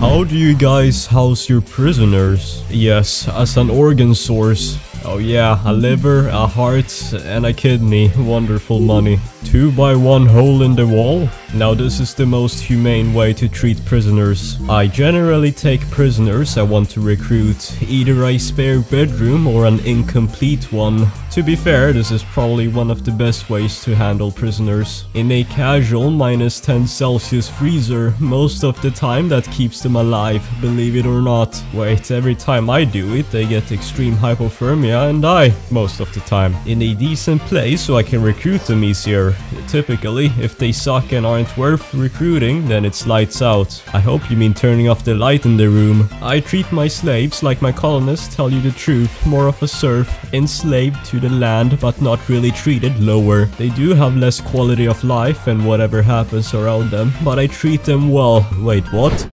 How do you guys house your prisoners? Yes, as an organ source. Oh yeah, a liver, a heart, and a kidney. Wonderful money. Two by one hole in the wall? Now this is the most humane way to treat prisoners. I generally take prisoners I want to recruit, either a spare bedroom or an incomplete one. To be fair, this is probably one of the best ways to handle prisoners. In a casual minus 10 Celsius freezer, most of the time that keeps them alive, believe it or not. Wait, every time I do it, they get extreme hypothermia and die, most of the time. In a decent place so I can recruit them easier. Typically, if they suck and aren't worth recruiting, then it's lights out. I hope you mean turning off the light in the room. I treat my slaves like my colonists tell you the truth, more of a serf, enslaved to the land but not really treated lower. They do have less quality of life and whatever happens around them, but I treat them well. Wait, what?